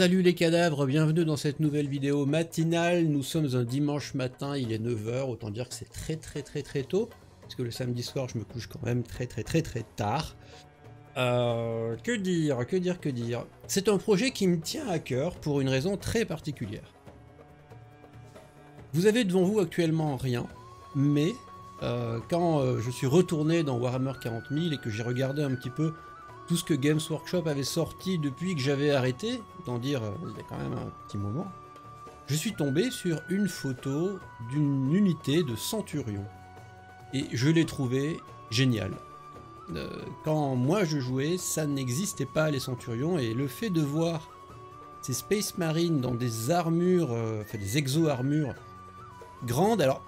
Salut les cadavres, bienvenue dans cette nouvelle vidéo matinale. Nous sommes un dimanche matin, il est 9h, autant dire que c'est très très très très tôt. Parce que le samedi soir, je me couche quand même très très très très tard. Euh, que dire, que dire, que dire? C'est un projet qui me tient à cœur pour une raison très particulière. Vous avez devant vous actuellement rien, mais euh, quand euh, je suis retourné dans Warhammer 40 000 et que j'ai regardé un petit peu tout ce que Games Workshop avait sorti depuis que j'avais arrêté, d'en dire euh, il y a quand même un petit moment, je suis tombé sur une photo d'une unité de Centurion. Et je l'ai trouvé génial. Euh, quand moi je jouais, ça n'existait pas les Centurions, et le fait de voir ces Space Marines dans des armures, euh, enfin des exo-armures grandes, alors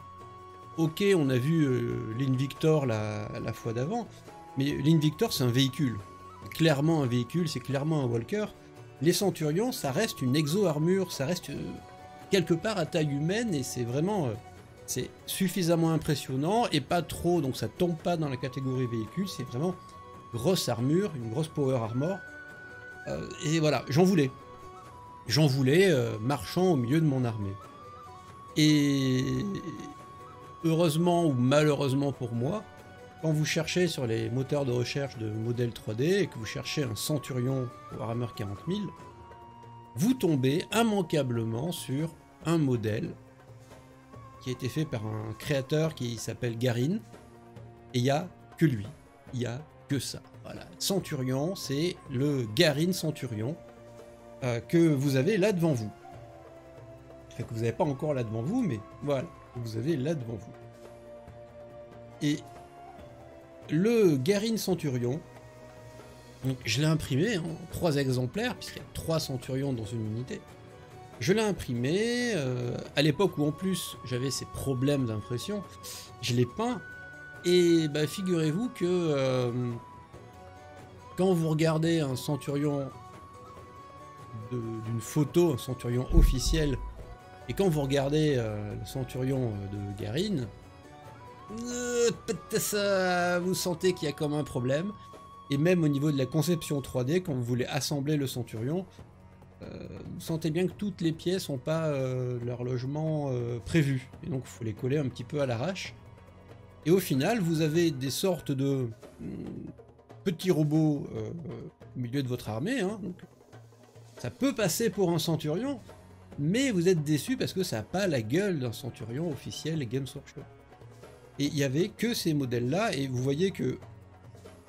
ok on a vu l'Invictor la, la fois d'avant, mais l'Invictor c'est un véhicule, clairement un véhicule, c'est clairement un walker. Les centurions, ça reste une exo-armure, ça reste euh, quelque part à taille humaine et c'est vraiment euh, c'est suffisamment impressionnant et pas trop, donc ça tombe pas dans la catégorie véhicule, c'est vraiment grosse armure, une grosse power armor. Euh, et voilà, j'en voulais. J'en voulais marchant au milieu de mon armée. Et heureusement ou malheureusement pour moi, quand vous cherchez sur les moteurs de recherche de modèles 3D et que vous cherchez un Centurion Warhammer 40 000, vous tombez immanquablement sur un modèle qui a été fait par un créateur qui s'appelle Garin, et il n'y a que lui, il n'y a que ça. Voilà. Centurion, c'est le Garin Centurion euh, que vous avez là devant vous. Enfin, que vous n'avez pas encore là devant vous, mais voilà, vous avez là devant vous. Et le Garin Centurion. Je l'ai imprimé en trois exemplaires, puisqu'il y a trois Centurions dans une unité. Je l'ai imprimé euh, à l'époque où en plus j'avais ces problèmes d'impression. Je l'ai peint et bah, figurez-vous que euh, quand vous regardez un Centurion d'une photo, un Centurion officiel, et quand vous regardez euh, le Centurion de Garin, euh, ça, vous sentez qu'il y a comme un problème. Et même au niveau de la conception 3D, quand vous voulez assembler le Centurion, euh, vous sentez bien que toutes les pièces n'ont pas euh, leur logement prévu. Et donc il faut les coller un petit peu à l'arrache. Et au final, vous avez des sortes de hmm, petits robots au milieu de votre armée. Hein. ça peut passer pour un Centurion, mais vous êtes déçu parce que ça n'a pas la gueule d'un Centurion officiel Games Workshop. Et il n'y avait que ces modèles-là, et vous voyez que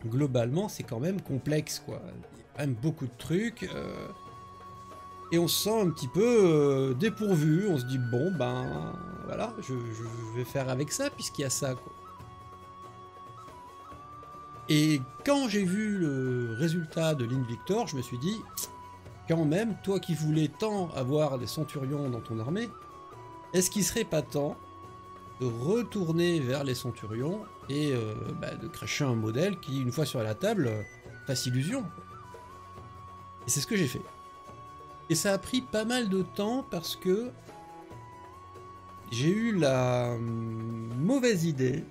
globalement, c'est quand même complexe, quoi. Il y a quand même beaucoup de trucs. Euh, et on se sent un petit peu euh, dépourvu. On se dit, bon, ben voilà, je, vais faire avec ça, puisqu'il y a ça, quoi. Et quand j'ai vu le résultat de l'Invictor, je me suis dit, quand même, toi qui voulais tant avoir des centurions dans ton armée, est-ce qu'il serait pas temps retourner vers les centurions et euh, bah, de cracher un modèle qui, une fois sur la table, fasse illusion. Et c'est ce que j'ai fait. Et ça a pris pas mal de temps parce que j'ai eu la hum, mauvaise idée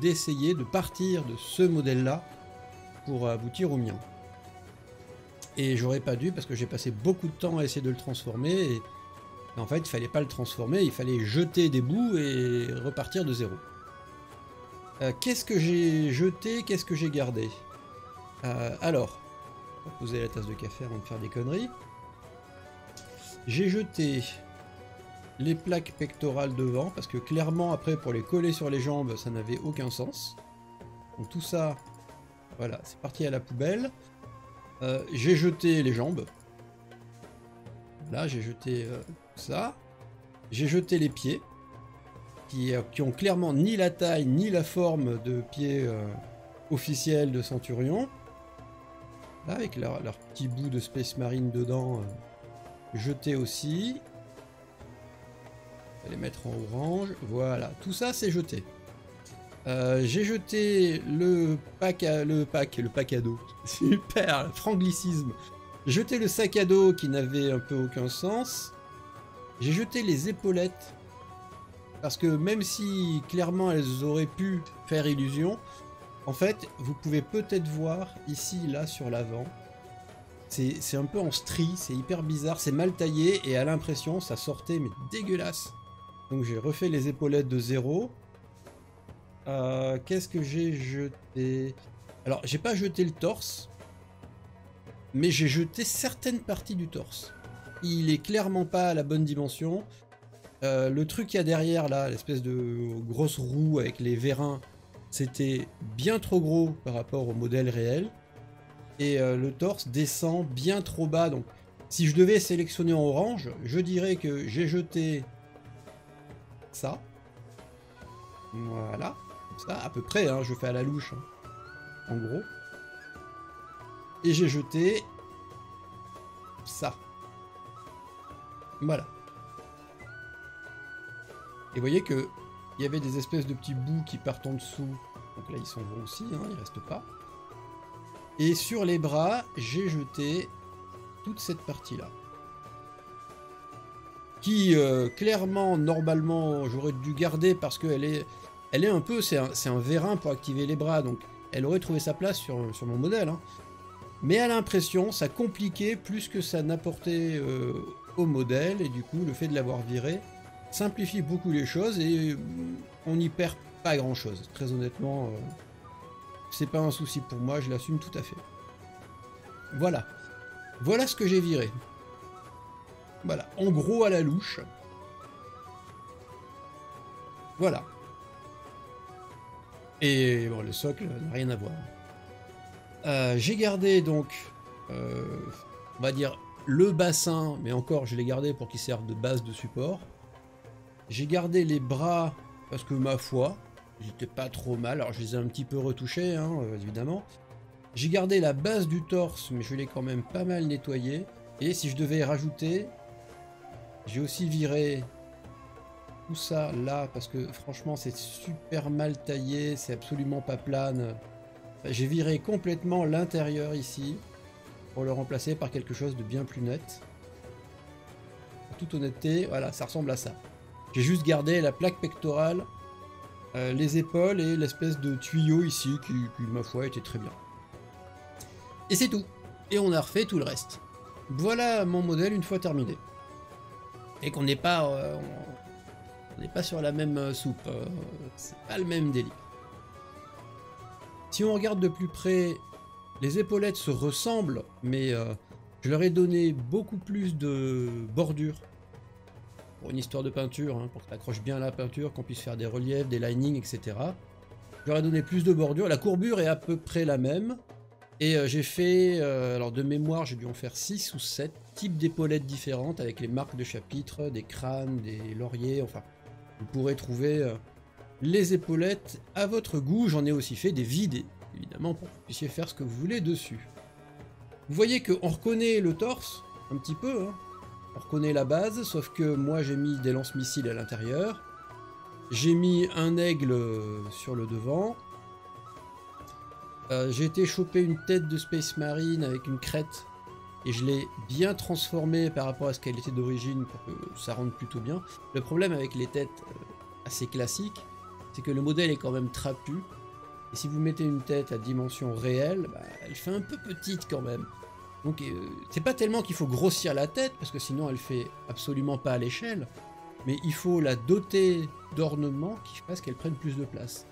d'essayer de partir de ce modèle-là pour aboutir au mien. Et j'aurais pas dû parce que j'ai passé beaucoup de temps à essayer de le transformer et en fait, il fallait pas le transformer, il fallait jeter des bouts et repartir de zéro. Euh, qu'est-ce que j'ai jeté Qu'est-ce que j'ai gardé? Euh, Alors, on poser la tasse de café avant de faire des conneries. J'ai jeté les plaques pectorales devant, parce que clairement, après, pour les coller sur les jambes, ça n'avait aucun sens. Donc tout ça, voilà, c'est parti à la poubelle. Euh, j'ai jeté les jambes. Là, j'ai jeté ça. J'ai jeté les pieds, qui, euh, qui, ont clairement ni la taille ni la forme de pieds euh, officiels de Centurion. Avec leur, petit bout de Space Marine dedans, euh, jeté aussi. Va les mettre en orange. Voilà, tout ça c'est jeté. j'ai jeté le pack, à, le pack, le pack à dos. Super, franglicisme. Jeté le sac à dos qui n'avait un peu aucun sens. J'ai jeté les épaulettes parce que même si clairement elles auraient pu faire illusion, en fait, vous pouvez peut-être voir ici, là, sur l'avant, c'est un peu en strie, c'est hyper bizarre, c'est mal taillé et à l'impression ça sortait mais dégueulasse. Donc j'ai refait les épaulettes de zéro. Euh, qu'est-ce que j'ai jeté? Alors j'ai pas jeté le torse, mais j'ai jeté certaines parties du torse. Il est clairement pas à la bonne dimension. Euh, le truc qu'il y a derrière là, l'espèce de grosse roue avec les vérins, c'était bien trop gros par rapport au modèle réel. Et euh, le torse descend bien trop bas. Donc si je devais sélectionner en orange, je dirais que j'ai jeté ça. Voilà. Ça, à peu près, hein, je fais à la louche. Hein, en gros. Et j'ai jeté ça. Voilà. Et vous voyez que il y avait des espèces de petits bouts qui partent en dessous. Donc là, ils sont vont aussi, hein, ils restent pas. Et sur les bras, j'ai jeté toute cette partie-là. Qui, euh, clairement, normalement, j'aurais dû garder parce qu'elle est, elle est un peu, c'est un, vérin pour activer les bras, donc elle aurait trouvé sa place sur, sur mon modèle. Hein. Mais à l'impression, ça compliquait plus que ça n'apportait euh, au modèle, et du coup, le fait de l'avoir viré simplifie beaucoup les choses et on n'y perd pas grand chose. Très honnêtement, euh, c'est pas un souci pour moi, je l'assume tout à fait. Voilà. Voilà ce que j'ai viré. Voilà, en gros à la louche. Voilà. Et bon, le socle n'a rien à voir. Euh, j'ai gardé donc, euh, on va dire, le bassin, mais encore je l'ai gardé pour qu'il serve de base de support. J'ai gardé les bras parce que ma foi, j'étais pas trop mal. Alors je les ai un petit peu retouchés, hein, euh, évidemment. J'ai gardé la base du torse, mais je l'ai quand même pas mal nettoyé. Et si je devais rajouter, j'ai aussi viré tout ça là, parce que franchement c'est super mal taillé, c'est absolument pas plane. J'ai viré complètement l'intérieur ici, pour le remplacer par quelque chose de bien plus net. En toute honnêteté, voilà, ça ressemble à ça. J'ai juste gardé la plaque pectorale euh, les épaules et l'espèce de tuyau ici qui, ma foi, était très bien. Et c'est tout. Et on a refait tout le reste. Voilà mon modèle une fois terminé. Et qu'on n'est pas, euh, n'est pas sur la même euh, soupe. c'est pas le même délire. Si on regarde de plus près, les épaulettes se ressemblent, mais je leur ai donné beaucoup plus de bordure pour une histoire de peinture, hein, pour que tu accroches bien la peinture, qu'on puisse faire des reliefs, des linings, etc. J'aurais donné plus de bordure. La courbure est à peu près la même. Et euh, j'ai fait, euh, alors de mémoire, j'ai dû en faire 6 ou 7 types d'épaulettes différentes avec les marques de chapitres, des crânes, des lauriers, enfin, vous pourrez trouver euh, les épaulettes à votre goût. J'en ai aussi fait des vidées, évidemment, pour que vous puissiez faire ce que vous voulez dessus. Vous voyez qu'on reconnaît le torse, un petit peu, hein, on reconnaît la base, sauf que moi j'ai mis des lance-missiles à l'intérieur. J'ai mis un aigle sur le devant. Euh, j'ai été choper une tête de Space Marine avec une crête et je l'ai bien transformée par rapport à ce qu'elle était d'origine pour que ça rentre plutôt bien. Le problème avec les têtes euh, assez classiques, c'est que le modèle est quand même trapu. Et si vous mettez une tête à dimension réelle, bah, elle fait un peu petite quand même. Donc euh, c'est pas tellement qu'il faut grossir la tête, parce que sinon elle fait absolument pas à l'échelle, mais il faut la doter d'ornements qui fassent qu'elle prenne plus de place.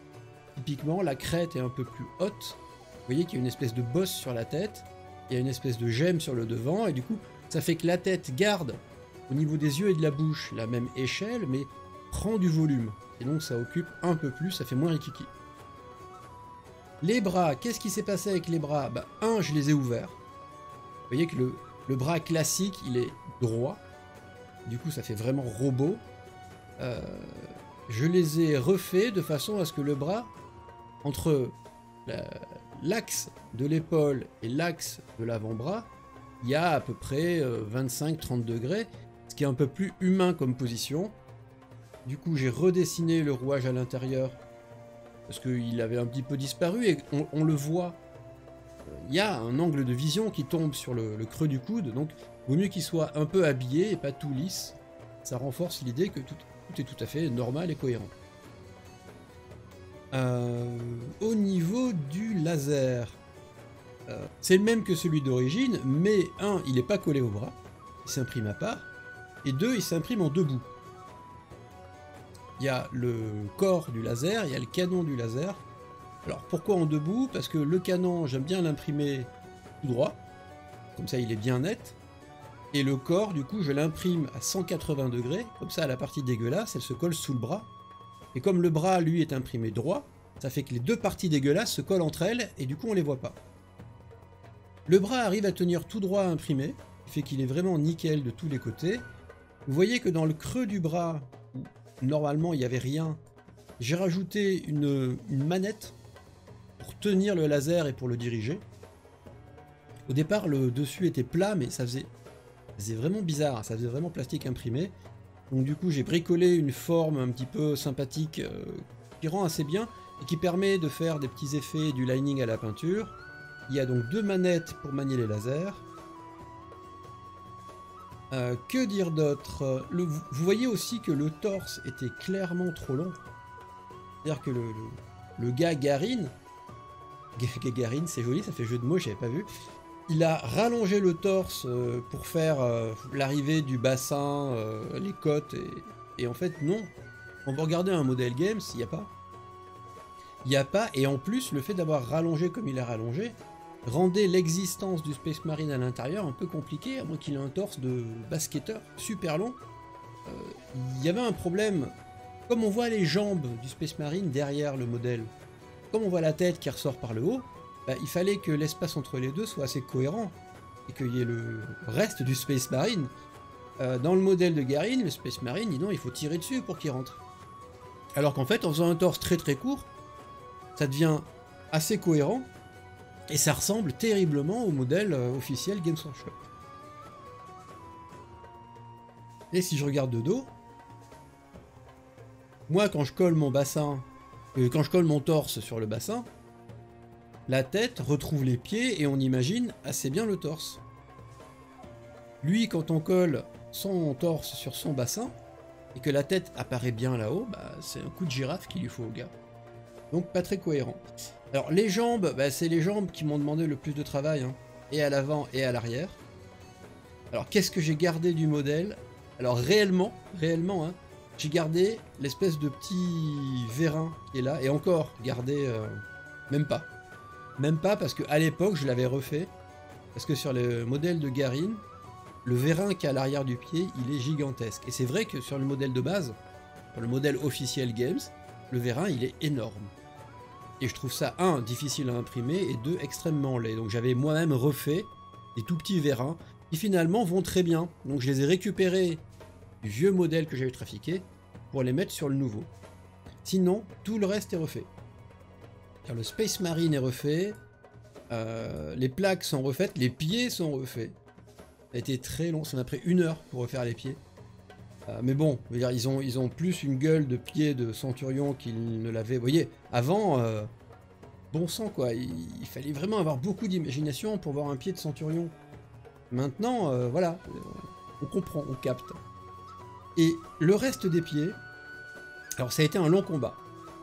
Typiquement, la crête est un peu plus haute. Vous voyez qu'il y a une espèce de bosse sur la tête, il y a une espèce de gemme sur le devant, et du coup, ça fait que la tête garde au niveau des yeux et de la bouche la même échelle, mais prend du volume. Et donc ça occupe un peu plus, ça fait moins rikiki. Les bras, qu'est-ce qui s'est passé avec les bras Bah, un, je les ai ouverts. Vous voyez que le, bras classique, il est droit. Du coup, ça fait vraiment robot. Euh, je les ai refaits de façon à ce que le bras, entre l'axe de l'épaule et l'axe de l'avant-bras, il y a à peu près 25-30 euh, degrés, ce qui est un peu plus humain comme position. Du coup, j'ai redessiné le rouage à l'intérieur parce qu'il avait un petit peu disparu et on le voit il y a un angle de vision qui tombe sur le, creux du coude, donc vaut mieux qu'il soit un peu habillé et pas tout lisse. Ça renforce l'idée que tout, est tout à fait normal et cohérent. Euh, au niveau du laser, euh, c'est le même que celui d'origine, mais un, il n'est pas collé au bras, il s'imprime à part, et deux, il s'imprime en deux bouts. Il y a le corps du laser, il y a le canon du laser. Alors pourquoi en deux bouts Parce que le canon, j'aime bien l'imprimer tout droit, comme ça il est bien net. Et le corps, du coup, je l'imprime à 180 degrés, comme ça la partie dégueulasse, elle se colle sous le bras. Et comme le bras, lui, est imprimé droit, ça fait que les deux parties dégueulasses se collent entre elles, et du coup on les voit pas. Le bras arrive à tenir tout droit imprimé, fait qu'il est vraiment nickel de tous les côtés. Vous voyez que dans le creux du bras, normalement il n'y avait rien, j'ai rajouté une, manette pour tenir le laser et pour le diriger. Au départ, le dessus était plat, mais ça faisait, ça vraiment bizarre, ça faisait vraiment plastique imprimé. Donc du coup, j'ai bricolé une forme un petit peu sympathique euh, qui rend assez bien et qui permet de faire des petits effets du lining à la peinture. Il y a donc deux manettes pour manier les lasers. Euh, que dire d'autre? Vous voyez aussi que le torse était clairement trop long. C'est-à-dire que le, gars Garine, Garine c'est joli, ça fait jeu de mots, j'avais pas vu. Il a rallongé le torse euh, pour faire euh, l'arrivée du bassin, les côtes, et, et, en fait non. On va regarder un modèle Games, il n'y a pas. Il n'y a pas, et en plus, le fait d'avoir rallongé comme il a rallongé, rendait l'existence du Space Marine à l'intérieur un peu compliqué, à moins qu'il ait un torse de basketteur super long. Euh, il y avait un problème. Comme on voit les jambes du Space Marine derrière le modèle, comme on voit la tête qui ressort par le haut, bah, il fallait que l'espace entre les deux soit assez cohérent et qu'il y ait le reste du Space Marine. Euh, dans le modèle de Garine, le Space Marine, il faut tirer dessus pour qu'il rentre. Alors qu'en fait, en faisant un torse très très court, ça devient assez cohérent et ça ressemble terriblement au modèle euh, officiel Games Workshop. Et si je regarde de dos, moi quand je colle mon bassin, euh, quand je colle mon torse sur le bassin, la tête retrouve les pieds et on imagine assez bien le torse. Lui, quand on colle son torse sur son bassin, et que la tête apparaît bien là-haut, bah, c'est un coup de girafe qu'il lui faut au gars. Donc pas très cohérent. Alors les jambes, bah, c'est les jambes qui m'ont demandé le plus de travail, hein. et à l'avant et à l'arrière. Alors qu'est-ce que j'ai gardé du modèle? Alors réellement, réellement, hein, j'ai gardé l'espèce de petit vérin qui est là, et encore, gardé, euh, même pas. Même pas parce qu'à l'époque je l'avais refait, parce que sur le modèle de Garine, le vérin qui est à l'arrière du pied, il est gigantesque. Et c'est vrai que sur le modèle de base, sur le modèle officiel Games, le vérin il est énorme. Et je trouve ça, un, difficile à imprimer, et deux, extrêmement laid. Donc j'avais moi-même refait des tout petits vérins, qui finalement vont très bien. Donc je les ai récupérés du vieux modèle que j'avais trafiqué, pour les mettre sur le nouveau. Sinon, tout le reste est refait. Car le Space Marine est refait, euh, les plaques sont refaites, les pieds sont refaits. Ça a été très long, ça m'a pris une heure pour refaire les pieds. Euh, mais bon, ils, ont, plus une gueule de pied de Centurion qu'ils ne l'avaient. Vous voyez, avant, euh, bon sang quoi, il, fallait vraiment avoir beaucoup d'imagination pour voir un pied de Centurion. Maintenant, euh, voilà, on comprend, on capte. Et le reste des pieds, alors ça a été un long combat.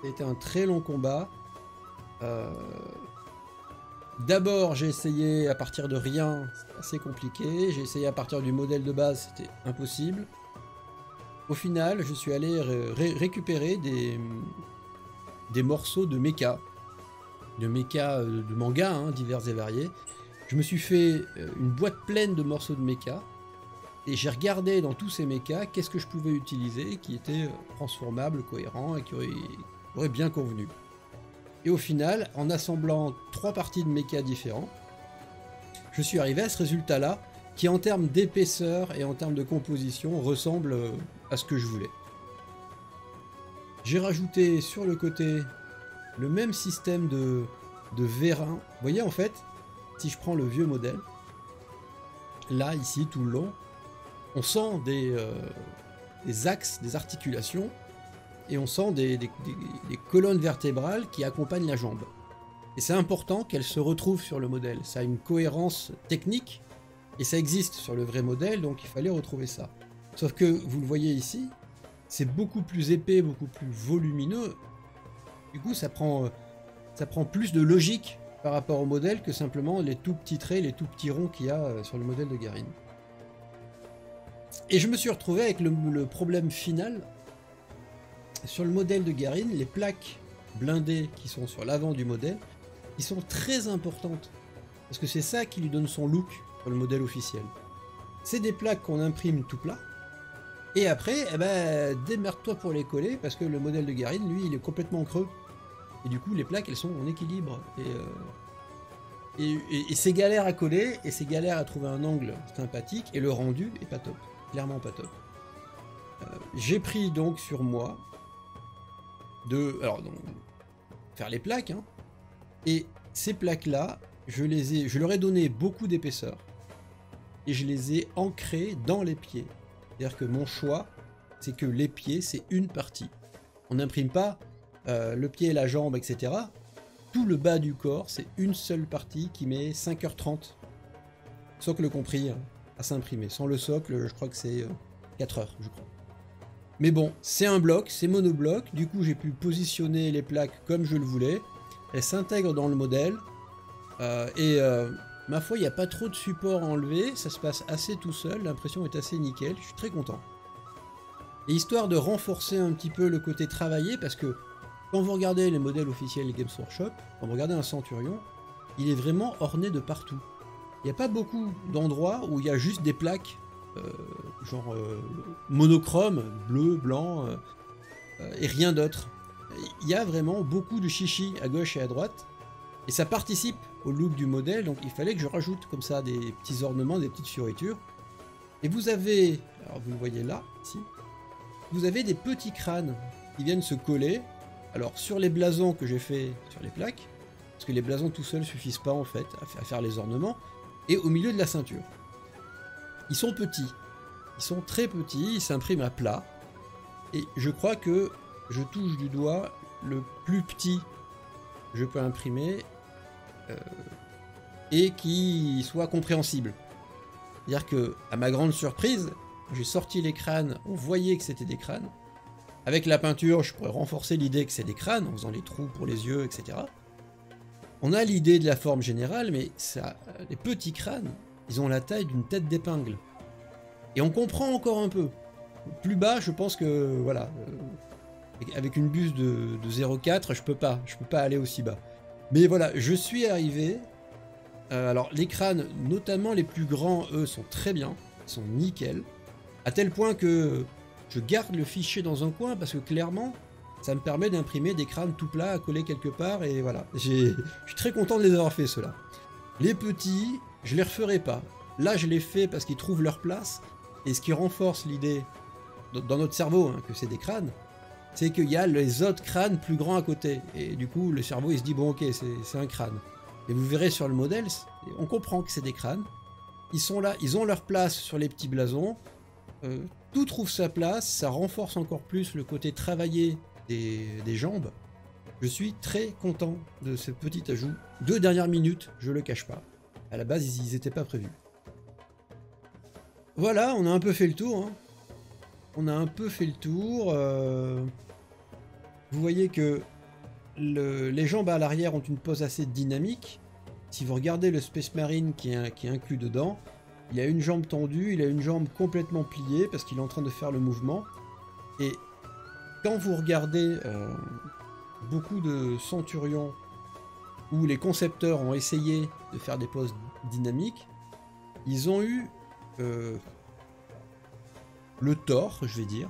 Ça a été un très long combat. D'abord, j'ai essayé à partir de rien, c'est assez compliqué. J'ai essayé à partir du modèle de base, c'était impossible. Au final, je suis allé récupérer des, morceaux de mecha, de mecha euh, de manga hein, divers et variés. Je me suis fait euh, une boîte pleine de morceaux de mecha et j'ai regardé dans tous ces mechas qu'est-ce que je pouvais utiliser qui était euh, transformable, cohérent et qui aurait, bien convenu. Et au final, en assemblant trois parties de mecha différents, je suis arrivé à ce résultat-là qui en termes d'épaisseur et en termes de composition ressemble à ce que je voulais. J'ai rajouté sur le côté le même système de, de vérin. Vous voyez en fait, si je prends le vieux modèle, là ici tout le long, on sent des, euh, axes, des articulations, et on sent des, des, colonnes vertébrales qui accompagnent la jambe. Et c'est important qu'elles se retrouvent sur le modèle. Ça a une cohérence technique, et ça existe sur le vrai modèle, donc il fallait retrouver ça. Sauf que vous le voyez ici, c'est beaucoup plus épais, beaucoup plus volumineux. Du coup, ça prend, ça prend plus de logique par rapport au modèle que simplement les tout petits traits, les tout petits ronds qu'il y a euh, sur le modèle de Garin. Et je me suis retrouvé avec le, problème final. Sur le modèle de Garin, les plaques blindées qui sont sur l'avant du modèle, ils sont très importantes. Parce que c'est ça qui lui donne son look le modèle officiel. C'est des plaques qu'on imprime tout plat. Et après, eh ben, démerde-toi pour les coller, parce que le modèle de Garin, lui, il est complètement creux. Et du coup, les plaques, elles sont en équilibre. Et, euh, et, c'est galère à coller, et c'est galère à trouver un angle sympathique, et le rendu est pas top. Clairement pas top. Euh, j'ai pris donc sur moi de... Alors, faire les plaques, hein. Et ces plaques-là, je, les ai, je leur ai donné beaucoup d'épaisseur. Et je les ai ancrées dans les pieds. C'est-à-dire que mon choix, c'est que les pieds, c'est une partie. On n'imprime pas euh, le pied et la jambe, etc. Tout le bas du corps, c'est une seule partie qui met 5h30. Socle compris, hein, à s'imprimer. Sans le socle, je crois que c'est 4 euh, heures, je crois. Mais bon, c'est un bloc, c'est monobloc, du coup j'ai pu positionner les plaques comme je le voulais. Elles s'intègrent dans le modèle. Euh, et ma foi, il n'y a pas trop de support à enlever, ça se passe assez tout seul, l'impression est assez nickel, je suis très content. Et histoire de renforcer un petit peu le côté travaillé, parce que quand vous regardez les modèles officiels Games Workshop, quand vous regardez un Centurion, il est vraiment orné de partout. Il n'y a pas beaucoup d'endroits où il y a juste des plaques, euh, genre euh, monochrome, bleu, blanc, euh, et rien d'autre. Il y a vraiment beaucoup de chichi à gauche et à droite, et ça participe au du modèle, donc il fallait que je rajoute comme ça des petits ornements, des petites fioritures. Et vous avez, vous le voyez là, ici, vous avez des petits crânes qui viennent se coller alors sur les blasons que j'ai fait sur les plaques, parce que les blasons tout seuls suffisent pas en fait à faire les ornements, et au milieu de la ceinture. Ils sont petits, ils sont très petits, ils s'impriment à plat, et je crois que je touche du doigt le plus petit je peux imprimer et qui soit compréhensible. C'est-à-dire que, à ma grande surprise, j'ai sorti les crânes, on voyait que c'était des crânes, avec la peinture, je pourrais renforcer l'idée que c'est des crânes, en faisant les trous pour les yeux, etc. On a l'idée de la forme générale, mais ça, les petits crânes, ils ont la taille d'une tête d'épingle. Et on comprend encore un peu. Plus bas, je pense que, voilà, euh, avec une buse de, de 0,4, je peux je peux pas aller aussi bas. Mais voilà, je suis arrivé. Euh, alors, les crânes, notamment les plus grands, eux, sont très bien, sont nickel. À tel point que je garde le fichier dans un coin parce que clairement, ça me permet d'imprimer des crânes tout plats à coller quelque part et voilà. Je suis très content de les avoir fait ceux-là. Les petits, je les referai pas. Là, je les fais parce qu'ils trouvent leur place et ce qui renforce l'idée dans notre cerveau hein, que c'est des crânes, c'est qu'il y a les autres crânes plus grands à côté. Et du coup, le cerveau il se dit bon, ok, c'est un crâne. Et vous verrez sur le modèle, on comprend que c'est des crânes. Ils sont là, ils ont leur place sur les petits blasons. Euh, tout trouve sa place, ça renforce encore plus le côté travaillé des, jambes. Je suis très content de ce petit ajout. Deux dernières minutes, je le cache pas. À la base, ils n'étaient pas prévus. Voilà, on a un peu fait le tour. Hein. On a un peu fait le tour. Euh. Vous voyez que les jambes à l'arrière ont une pose assez dynamique. Si vous regardez le Space Marine qui est inclus dedans, il a une jambe tendue, il a une jambe complètement pliée parce qu'il est en train de faire le mouvement. Et quand vous regardez euh, beaucoup de centurions où les concepteurs ont essayé de faire des poses dynamiques, ils ont eu euh, le tort, je vais dire,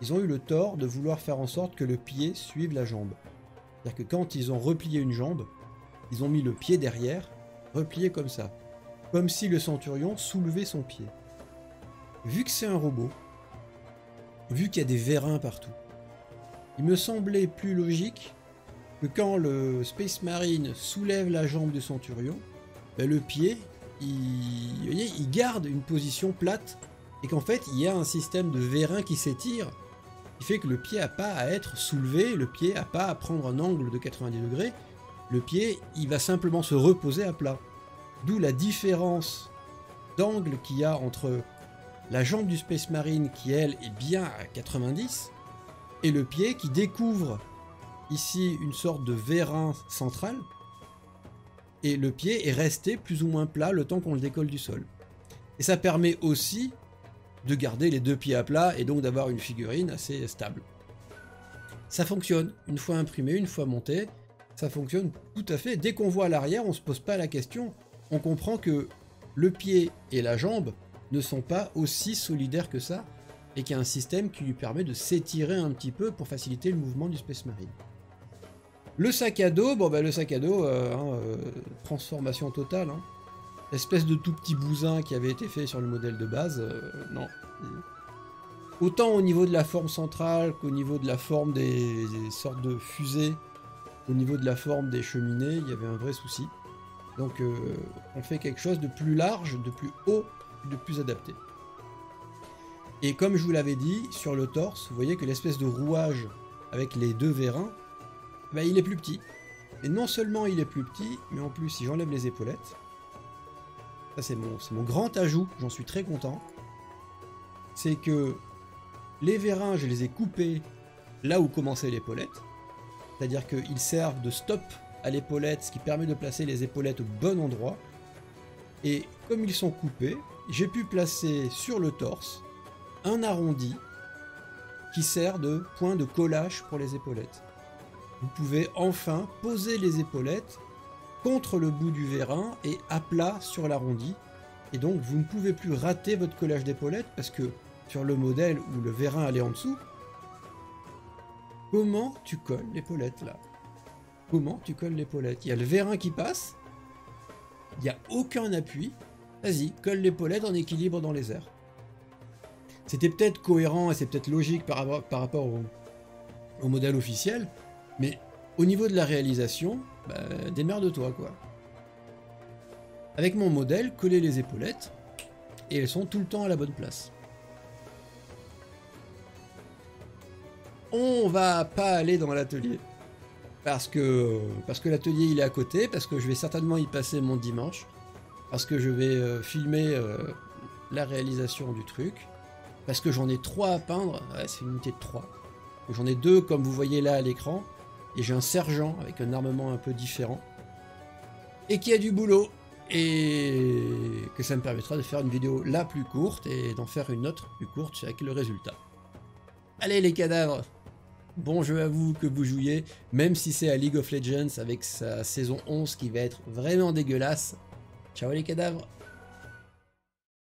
ils ont eu le tort de vouloir faire en sorte que le pied suive la jambe. C'est-à-dire que quand ils ont replié une jambe, ils ont mis le pied derrière, replié comme ça comme si le centurion soulevait son pied. Vu que c'est un robot, vu qu'il y a des vérins partout, il me semblait plus logique que quand le Space Marine soulève la jambe du centurion, ben le pied, il, il garde une position plate et qu'en fait il y a un système de vérins qui s'étire fait que le pied n'a pas à être soulevé, le pied n'a pas à prendre un angle de 90 degrés, le pied il va simplement se reposer à plat. D'où la différence d'angle qu'il y a entre la jambe du Space Marine qui elle est bien à 90 et le pied qui découvre ici une sorte de vérin central et le pied est resté plus ou moins plat le temps qu'on le décolle du sol. Et ça permet aussi de garder les deux pieds à plat et donc d'avoir une figurine assez stable. Ça fonctionne, une fois imprimé, une fois monté, ça fonctionne tout à fait. Dès qu'on voit l'arrière, on se pose pas la question, on comprend que le pied et la jambe ne sont pas aussi solidaires que ça et qu'il y a un système qui lui permet de s'étirer un petit peu pour faciliter le mouvement du Space Marine. Le sac à dos, bon bah le sac à dos, euh, hein, euh, transformation totale. Hein. Espèce de tout petit bousin qui avait été fait sur le modèle de base, euh, non. Autant au niveau de la forme centrale qu'au niveau de la forme des, sortes de fusées, au niveau de la forme des cheminées, il y avait un vrai souci. Donc on fait quelque chose de plus large, de plus haut, de plus adapté. Et comme je vous l'avais dit, sur le torse, vous voyez que l'espèce de rouage avec les deux vérins, bah, il est plus petit. Et non seulement il est plus petit, mais en plus si j'enlève les épaulettes, c'est mon, mon grand ajout, j'en suis très content, c'est que les vérins, je les ai coupés là où commençait l'épaulette, c'est-à-dire qu'ils servent de stop à l'épaulette, ce qui permet de placer les épaulettes au bon endroit. Et comme ils sont coupés, j'ai pu placer sur le torse un arrondi qui sert de point de collage pour les épaulettes. Vous pouvez enfin poser les épaulettes contre le bout du vérin et à plat sur l'arrondi. Et donc vous ne pouvez plus rater votre collage d'épaulettes parce que sur le modèle où le vérin allait en dessous, comment tu colles l'épaulette là? Comment tu colles l'épaulette? Il y a le vérin qui passe, il n'y a aucun appui. Vas-y, colle l'épaulette en équilibre dans les airs. C'était peut-être cohérent et c'est peut-être logique par, rapport au, modèle officiel, mais au niveau de la réalisation, bah, démerde-toi quoi. Avec mon modèle, coller les épaulettes, et elles sont tout le temps à la bonne place. On va pas aller dans l'atelier. Parce que, parce que l'atelier il est à côté, parce que je vais certainement y passer mon dimanche, parce que je vais euh, filmer euh, la réalisation du truc, parce que j'en ai trois à peindre, c'est une unité de 3. J'en ai deux comme vous voyez là à l'écran, et j'ai un sergent avec un armement un peu différent, et qui a du boulot, et que ça me permettra de faire une vidéo là plus courte, et d'en faire une autre plus courte avec le résultat. Allez les cadavres. Bon jeu à vous que vous jouiez, même si c'est à League of Legends avec sa saison 11 qui va être vraiment dégueulasse. Ciao les cadavres